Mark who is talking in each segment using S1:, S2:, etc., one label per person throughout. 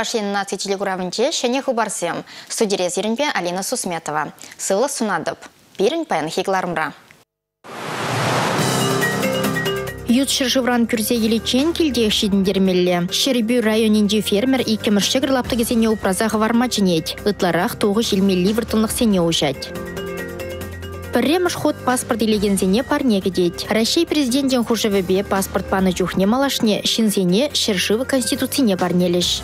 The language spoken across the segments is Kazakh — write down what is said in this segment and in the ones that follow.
S1: Чуваш наци телегуравынче шене хубарсем. Студия зерінбе Алина Сусметова. Сылы сунадып. Берін паян хигларымра. Ют шыржывран күрзе елечен келде шидіндермелі. Шербю районинде фермер и кеміршігір лапты кезене упразағы варма жинет. Ытларақ тоғы жилмелі выртылық сене ужать. Пірремыш ход паспорт илегензене парне кедет. Россия президентен хужевебе паспорт паны чухне малашне, шинзене шершивы конституцийне парнелеш.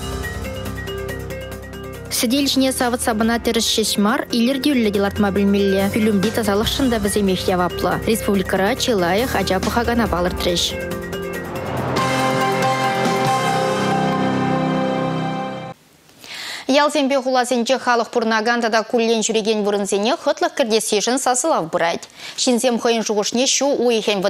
S1: Сиделишне савыт сабына теріс шешмар, илердеулі делартма білмелі. Пүлімді тазалық шында віземех яваплы. Республикара Чилаях гана балыр Ялзенбе хулазенче халық пурнагандада куллен жүреген бұрынзене хытлық кірдесешін сасылав бұрайд. Шинзем хойын жуғышне шу уйхен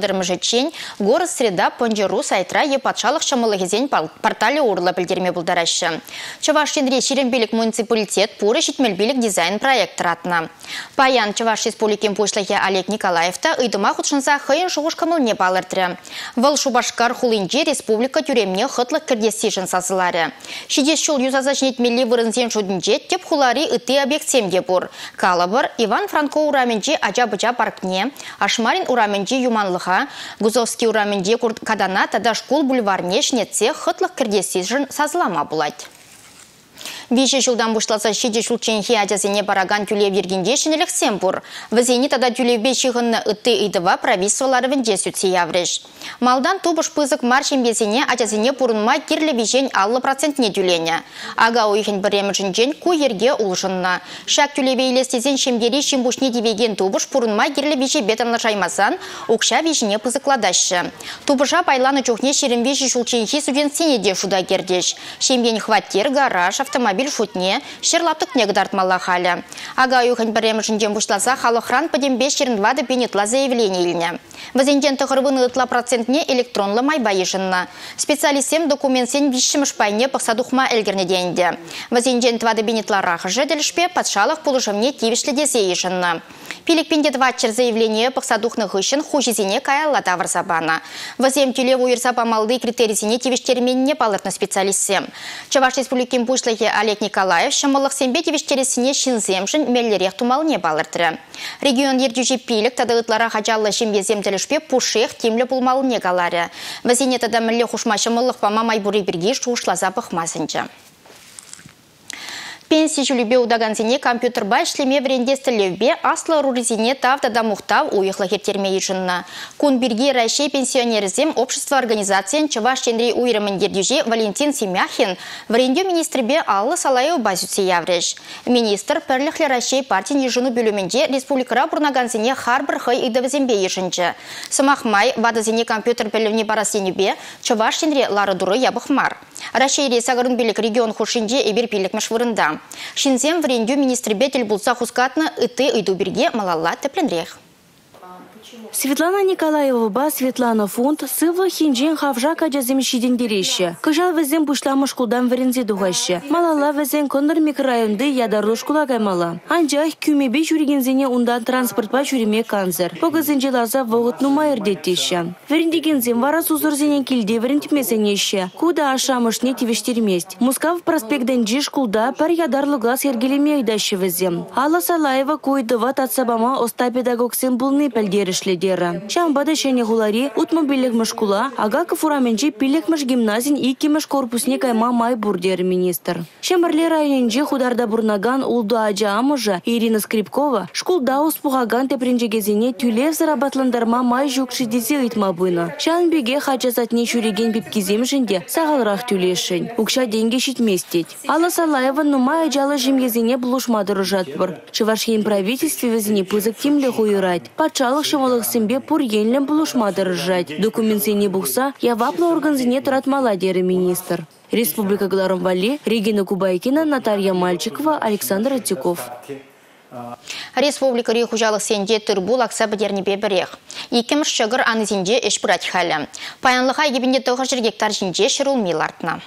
S1: чен, город среда понжеру сайтра е патшалық шамылы кезен портали урлы білдерме бұлдарашы. Чавашинре ширенбелік муниципалитет пуры жетмелбелік дизайн проект ратына. Паян Чаваш республикен пушлығы Олег Николаевта ыдыма худшынса хойын жуғыш камыл балырдыры. Выл шубашкар хулинже республика тюремне хытлық кірдесешін сасылары. Шидес шул юзаза жнетмелі вырынзен шудынже теп хулари ыты объектсемге бур. Калабыр Иван Франко ураменже ажа-быжа паркне, Ашмарин ураменже юманлыға, Гузовский ураменже кадана тада школ бульварне шнетсе хытлық кірдесешін сазылама булать. Виже жылдан бұшласа шеде шулченхи ажазене бараган тюлев ергенде шинелік семпур. Вазені тада тюлевбе шығынны үтті идыва сүтсе явреш. Малдан тубыш пызык маршин безене ажазене пурынма кирлі вижен аллы процентне тюлене. Ага уйхен біремішін жен ку ерге улшынна. Шак тюлеве илестезен шемгері шимбушне дивеген тубыш пурынма кирлі виже бетанлы шаймасан, укша вижене пызыкладашы. Тубыша байланы чухне шерін вижі шулченхи студент сенеде шуда кердеш. Шемген хваттер, гараж, автомобиль автомобиль шутне, шерлаптык негдартмалла халя. Ага юхан біремішін жем бұшласа, халықран падем 5 вады пенетла заявление иліне. Вазенден тұғырбын ұтла процентне электронлы май байышынна. Специалистем документсен бишіміш пайне пақсадухма әлгірне дейінде. Вазенден твады бенетла рахыжы ділішпе патшалық пұлышымне тивішлі десе ешінна. Пиликпинде двачер заявление пақсадухны ғышын хужизіне каялла тавыр сабана. Вазем тюле уйырса памалды критеризіне тивіштерменне палыртны специалистсем. Чаваш республикин пушлығы Олег Николаев шымылық сенбе тивіштересіне шинземшін меллерек тумалне балыртыры. Регион ердюжі пилік тадығытлара хачаллы шембе земтелішпе пушех темлі пулмалыне галары. Вазене тада мүлі хушма шымылық пама майбуры бірге шуышлаза бұқмасынчы. Пенсия жүлібе удагансене компьютер бай шлеме врендестілеубе аслы руризине тавда дамухтав уйықлы хептерме ешінна. Кун бірге Рашей пенсионерізем общество организациян Чаваш Чендрей уйрымын Валентин Семяхин вренде министрбе аллы салайы базюце явреш. Министр пірліхлі Рашей партия ежіну бөлімінде республикара бұрнагансене харбір хай идавзембе ешінчі. Самахмай вадазене компьютер пілівне барасенебе Чаваш Чендрей лары дұры ябықмар. Рашей ресағырын білік регион хушинде эбір пилікміш вырында. Шинзем врендю министрбетель булса хускатна ыты ыйду бирге малалла тепленрех.
S2: Светлана Николаева Светлана фунт сывы хинжен хавжа каджазым шидендерещі. Кыжал візен пушламыш кулдан варензе дуғашы. Малала візен коннор микрорайонды ядарлы шкула каймала. Анжақ күмебе жүргензене ундан транспортпа жүреме канзыр. Погызынже лаза вғыт нума ердеттеші. Верендегензен вара сузырзенен келде верентмесенеші. Куда ашамышне тивештермест. Мускав проспектден жиш кулда пар ядарлы глаз ергелеме айдашы візем. Алла Салаева койдыва татсабама оста педагогсен бұлны пәлдерішлі дера. Чамбада шене гулари утмобилек мышкула, Агаков ураменче пилек гимназин и кимеш корпусне кайма май бурдер министр. Шемерле районенче хударда бурнаган улду ажа амыжа Ирина Скрипкова шкулда успугаган тепринче кезене тюлев зарабатландарма май жүкші десе ыйтма буйна. Шанбеге хачасатне шүреген бипкизем жінде сағалрақ тюлешін. Укша деньги шитместет. Алла Салаева нумай ажалы жемгезене булушмадыры жатпыр. Чывашхейм правительстве везіне пызык тимле хуйрать. Патшалық шымылық сімбе пұр енлем бұлышмады ржать. Документсене бұқса, яваплы органзіне тұратмала дері министр. Республика Вали, Регина Кубайкина, Наталья Мальчикова, Александр Атюков.
S1: Республика рейхужалық сенде түрбул ақса бідернебе бірех. Екіміш шығыр анызінде еш бұрат халі. Паянлыға егебінде 9 гектар жинде шырыл милартына.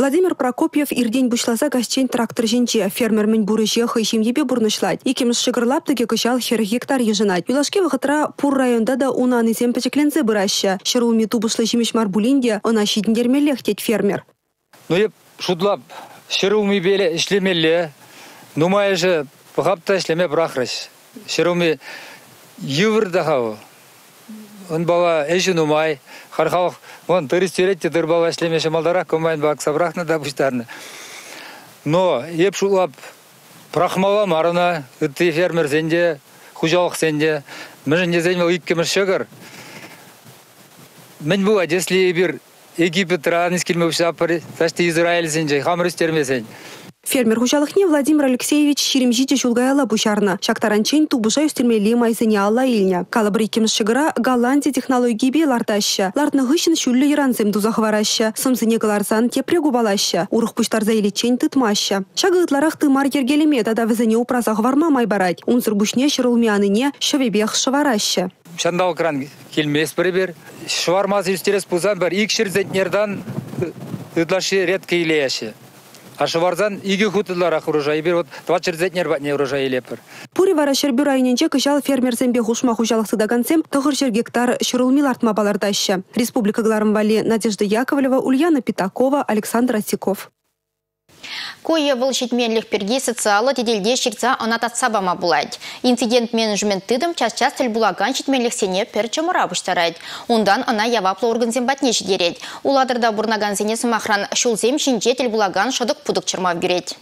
S3: Владимир Прокопьев ирдень бушласа гасчен трактор жинче фермер мен буры жеха ебе бурнышлать. Икемс шыгырлап теге кышал хер гектар ежынать. Юлашке вахытра пур районда да уна низем печеклензе быраща. Шырулми тубышлы жимеш марбулинде, она щидіндермелех теть фермер.
S4: ну еп шудлап шыруми беле ишлемелле нумай же пахапта ишлеме брахрыш шыруми ювр дахау бала эши нумай. Хархау вон турист те дыр бала ишлемеше малдара комбайн бак сабрахна да буштарны но еп шулап прахмала марына ты фермер сенде хужалық сенде мыжын незен иккемір шығыр. Мен бу если бир египет ранис апыр ташты израиль істермесен
S3: Фермер хужалыхне Владимир Алексеевич ширемжите жулгаяла бушарна. Шактаранчен тубыша үстірмелі майзыне алла илня. Калабыр икеміз шығыра Голландия технологии бе лартаща. Лартны ғышын шүллі иранзем дузахвараща. Сымзыне галарзан тепре губалаща. Урых пуштарза илечен тытмаща. Шагытларах тымар кергелеме тада візіне упразах варма майбарать. Унзыр бушне шырылмяныне шавебех шавараща.
S4: Шандал кран келмес бір бер. Швармасы үстерес пузан бір икшір зетнердан ытлашы редко илеяшы. Ашыварзан иге хутылар урожай бир вот двадцать зетнер батне урожай лепер.
S3: Пури вара шербюр айненче кышал фермерзембе хушма хужалык сыдагансем тыгыр жер гектар шырылмил артма балардаща. Республика Глармвали Надежда Яковлева, Ульяна Питакова, Александр Осиков.
S1: Кое бұл жетменлік перге социалы теделде шекца анатат сабама булайд. Инцидент менеджмент тыдым час-час тіл булаган жетменлік сене пер чымыра бұштарайд. Ондан ана яваплы органзем батне жидерет. Уладырда бурнаган сене сымахран шулзем шинже тіл булаган шыдық пудық чырмав гюрет.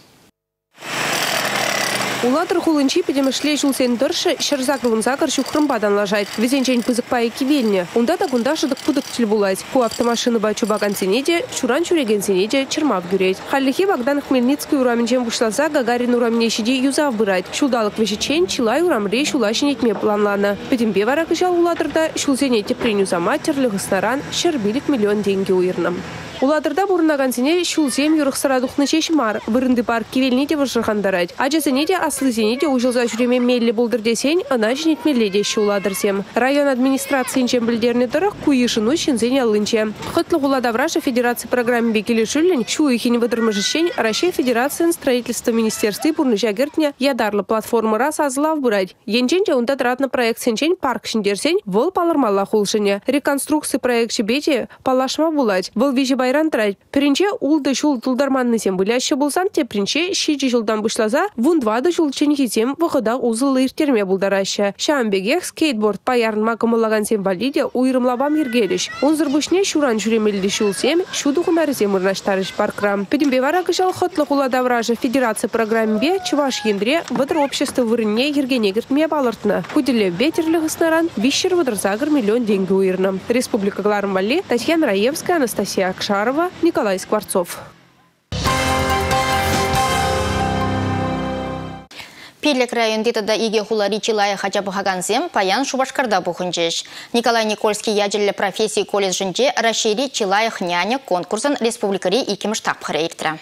S5: Улатыр хулынчи педемішле жылсен дұршы шырзак закар шухрымбадан лажайд. Везенчен пызықпай кивельне. Онда да гунда шыдық пудық тіл булайд. Ку автомашины ба чубаган сенеде, чуран чуреген сенеде чырмав гюрейд. Халлихи Богдан Хмельницкий ураменчен бушласа Гагарин ураменешиде юзав бырайд. Шулдалық вешечен чилай урамре шулашинетме планланы. Педембе вара кышал улатырда шулсенете принюзама терлі гыстаран шербилік миллион деньги уйырным. Уладырда бурнаган сене шулзем юрықсыра духны чешмар. Вырынды парк кивеліне де выршырхандарайд. Ажа сене де аслы сене де ужылза жүреме меллі болдыр десен, ана жинетмелле де уладырсем. Район администрациян білдеріне дырық куйышыну шинзене алынче. Хытлы Уладавраша Федерация программе бекелі жүлін, шу ихіне выдырмыжышен Россия Федерациян строительства министерствы бурны жагертне ядарлы платформы раз азылав бұрайд. Енчен же унда дратны проект сенчен парк шиндерсен, вол палырмалла хулшыне. Реконструкция проект шебете палашма булать. Вол вижі байран трать. Перенче улды шул тулдарманны сен бүляші болсан, те перенче шичи жылдан бұшлаза, вун двады жыл ченхизем вғыда узылы иртерме бұлдарашы. Шамбегех скейтборд паярын макымылаган сен валиде уйрымлабам ергеліш. Унзыр бұшне шуран жүремелді шул сем, шуды хунарызем ұрнаштарыш паркрам. Педімбе вара кышал хотлы хуладавража федерация программбе Чуваш ендре вадыр общество вырынне ергене гіртме балыртны. Куделе ветерлі ғыснаран вишер вадырзагыр миллион деньги уйрным. Республика Глармвали, Татьяна Раевская, Анастасия Акшар. Макарова, Николай Скворцов.
S1: Пелек райондетада иге хулари чилая хача бұхаганзем паян шубашкарда бұхынчеш. Николай Никольский ядерлі профессии колледжінде расшири чилая няня конкурсын республикари икеміш тапқыры ектірі.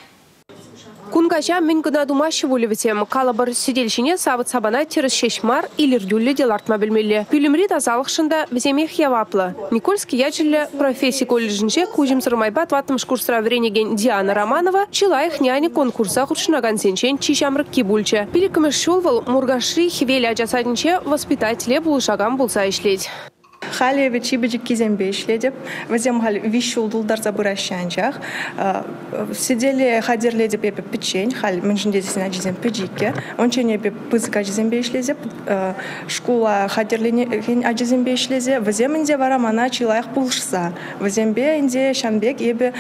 S5: Кунгача мен гына думашы болеветем. Калабыр сиделшине сабыт сабана теріс шешмар илер дюлле делартма білмелі. Пүлімри тазалықшында віземех яваплы. Никольский ячілі профессия колледжінше кужим сырмайбат ватымш курсра вренеген Диана Романова чилайх няне конкурса худшынаган сенчен чишамрык кибульче. Пилікіміш шулвал мургашри хивеля ажасадынче воспитателе булышаган болса ишлеть.
S6: Хали вечи бежи кизембе ишледеп везем хали вишул дулдар забыращанчах сидели хадерле деп епе печень хали менжинде сина жизем педжике ончене епе пызыка жизембе ишлезеп школа хадерлене ажизембе ишлезе везем инде вара мана чилаях пулшса. Везембе инде шанбек ебе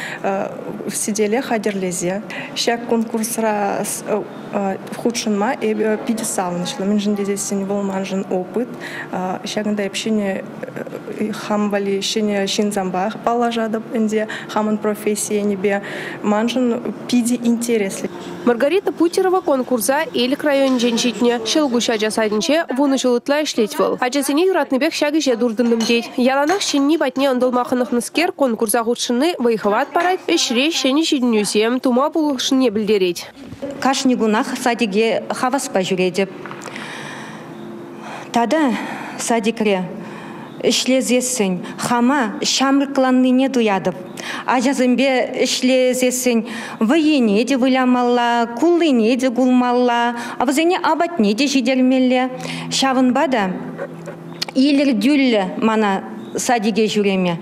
S6: сидели хадерлезе шак конкурсра худшынма ебе пидесалнышлы менжинде син волманжын опыт шагында епшине хамбали шине шинзамба положады инде хамын профессия небе манжын пиди интересли
S5: Маргарита Путерова конкурса Элик район женщитне шелгуша жасайдынче вуны жылытла ишлеть вол. Ачасыне юратныбек шаги же дурдындым дейт. Яланах шинни батне ындылмахынық ныскер конкурса худшыны вайхават парать, эшре шени шиднюсем тума булышыне білдерет.
S7: Кашни гунах садиге хаваспа жүредеп. Тада садикре ішлезесін хама шамрыкланныне дуядып. Ажазымбе ішлезесін вайене де вылямалла кулыне де гулмалла абызене абатне де жиделмелле шавынбада илер дүллі мана садиге жүреме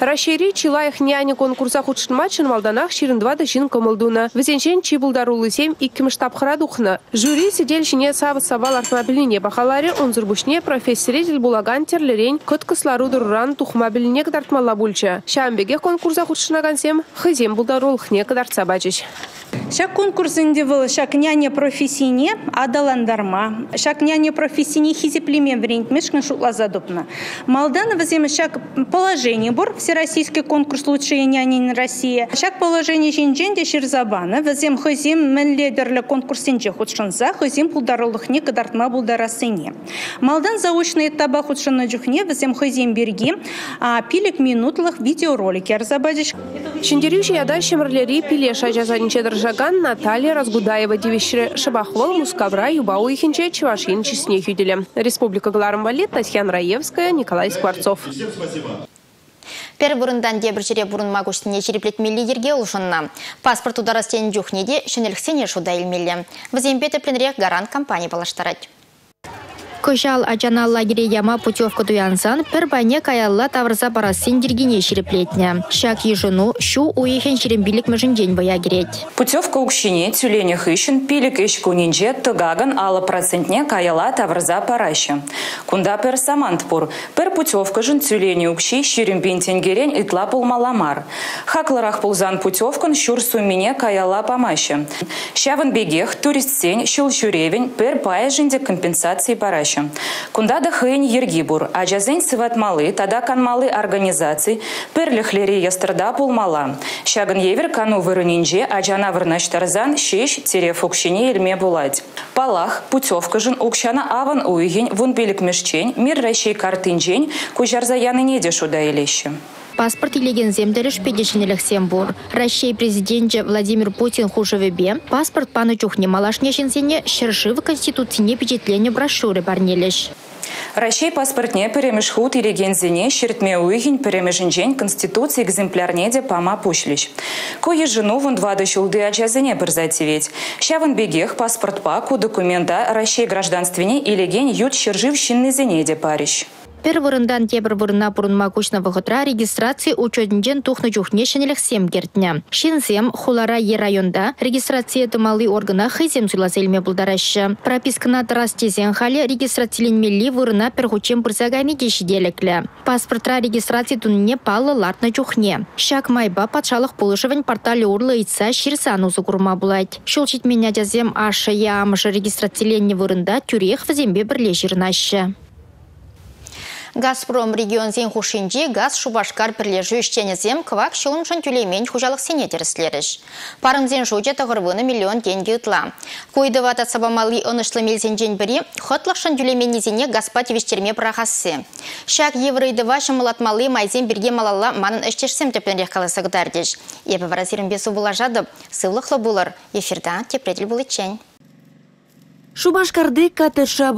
S5: Рашери чилаях няне конкурса худшынма чынвалданах ширындва да шин комылдуна. Візенчен чибулдарулы сем иккіміш тапқырадухны. Жюри сиделшіне савы савал артмобиліне бахаларе онзырбушне профессоритель булаган терлерен кыткыслару дурран тухмобиліне кдартмалла бульча. Шамбеге конкурса худшынаган хызем кдартса бачыш.
S8: Шак конкурсынде был шак няне профессийне адаландарма. Шак няне профессийне хизеплеме врентмешкан шутла задупна. Малдана возьме шак положение бор всероссийский конкурс лучшие няни России. Шак положение жинженде ширзабана возьм хозим менледерле конкурсенже худшанса хозим пулдарылыхне кадартма булдарасыне. Малдан заочный этаба худшана джухне возьм хозим берги а пилик минутлых видеоролики арзабадиш.
S5: Шиндерюші яда шемірлері пилеша жазанче держаган Наталья Разгудаева девишре Шабахвол Мускавра Юбау ихинче Чевашин чесне хюделе. Республика Галарымвали Татьяна Раевская, Николай Скворцов.
S1: Пер бұрындан дебір жере бұрын магушсіне жереплетмелі ерге ұлшынна. Паспорт ударастен жүхнеде шүнеліксене шуда елмелі. Візембеті пленрек гарант компания балаштарады. Кышал ачана лагере яма путевка дуянсан, пір байне каялла таврза барасын дергене шереплетне. Шак ежину, шу уехен шерембилік мәжінден бая керет.
S9: Путевка укшине тюлене хыщен пилик иш кунинже тыгаган ала процентне каяла таврза параще. Кунда пер самантпур, пер путевка жын тюлене укши шерембин тенгерен итла пулмаламар. Хакларах пулзан путевкан шур сумине каяла памаще. Шаван бегех турист сень шул шуревень пер паяжинде компенсации параще задача. Кунда да хыйн ергибур, а жазень малы, тада канмалы организаций, перлихлери ястрда пулмала. Шаган евер кану вырунинже, а вырнаштарзан шеш тере фукшине елме булать. Палах, путевка жын укшана аван уйгень, вун белик мешчень, мир ращей картинжень, кужарза яны неде шуда.
S1: Паспорт илеген земдереш педешінелік Сембур. Россия президенті Владимир Путин хужевебе паспорт паны чухне малашне жінсене шершивы конституцияне печатлене брошюры барнелеш.
S9: Ращей паспортне перемеш худ ирегензине шертме уйгин перемешинчен конституции экземплярнеде пама пушлищ. Кое жену вон два дощулды ачазине берзативеть. Щаван бегех паспорт паку документа Ращей гражданственне илеген ют шержив зенеде парищ.
S1: Пер вырындан тебір вырына бұрынма күшні вғытра регистрации учетінжен тухны жүхне шенелік сем гертіне. Шинзем хулара е районда регистрация тымалы органа хызем сұлазелме бұлдарашы. Пропискана тарас тезен халі регистрацияленмелі вырына пергучем бірзагайны дешіделіклі. Паспортра регистрация түніне палы лартны жүхне. Шак майба патшалық бұлышывын портали урлы итса ширсан узы күрма бұлайд. Шул читменя жазем ашы я амышы регистрацияленне вырында тюрех візембе бірле жирнашы. Газпром регион зен хушинжи газ шубашкар бірлежу іштенезем квак шылымшын тюлеймен хужалық сене теріслеріш. Парымзен жуде тағырвыны миллион деньги ұтла. Койды ватат сабамалы ұнышлы мелзен бірі, хотлықшын тюлеймен незене газпа тевештерме прағасы. Шак еврейді вашы мылатмалы майзен бірге малалла манын іштешсем тепленрех қалысы гдардеш. Ебі варазирін бесу бұлажады, сывлықлы бұлыр. Ефирда тепреділ бұл
S2: Шубашкарды катырша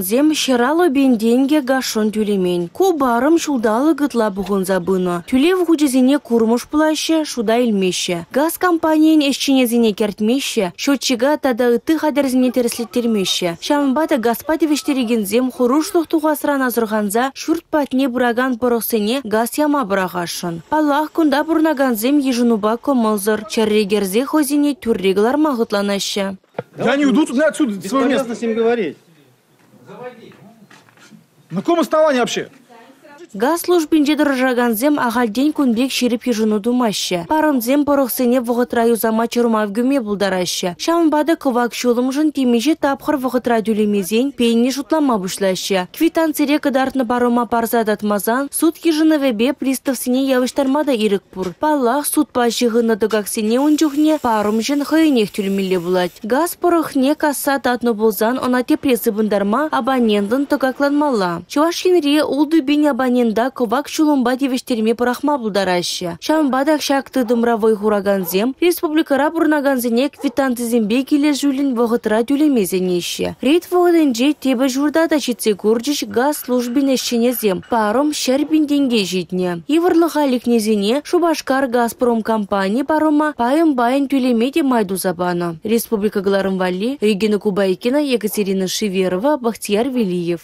S2: зем шыралы бенденге гашон тюлемень. Кубарым шудалы гытла бұғын забыны. Тюлев худезіне курмыш плаще, шуда илмеше. Газ компаниян эшченезіне кертмеше, счетчига тада ыты хадерзіне терслеттермеше. Шамбата газпати вештерегензем хурушлық туғасыран азырғанза шүрт патне бұраган бұрықсене газ яма бұрағашын. Аллах күнда зем ежінуба комылзыр. Чаррегерзе хозине мағытланашы.
S10: Да они уйдут отсюда,
S11: с ним говорить.
S10: На каком основании вообще?
S2: Газ службинде дұржаганзем ағалден күнбек шеріп ежіну думашы. Парымзем бұрықсыне вғытра юзама чырмав гүме бұлдарашы. Шамбады кывак шулым темеже тапқыр вғытра дүлемезен пейне жұтлама бұшлашы. Квитанцере кыдартны барыма парзадатмазан, суд ежіні вебе приставсыне явыштармада ирік бұр. Паллах суд пашығыны дұгаксыне үнчухне парым жын хыйнех түлмелі бұлад. Газ бұрықне касса татны болзан она тепресі бұндарма абонентын тұгакланмала. Чувашинре улды бен абонент айында ковак чулумба девештерме пырахма. Шамбадак шакты дымравой хураганзем, республикара бурнаганзене квитантызембе келе жүлін вғытыра дюлемезенеші. Рейд вғыдынже тебе журда да читсе гурджиш газ службин зем, паром шәрбин денге житне. Ивырлыға ликнезене Шубашкар Газпром компания парома пайым байын тюлемеде майду забана. Республика Гларымвали, Регина Кубайкина, Екатерина Шиверова, Бахтияр Велиев.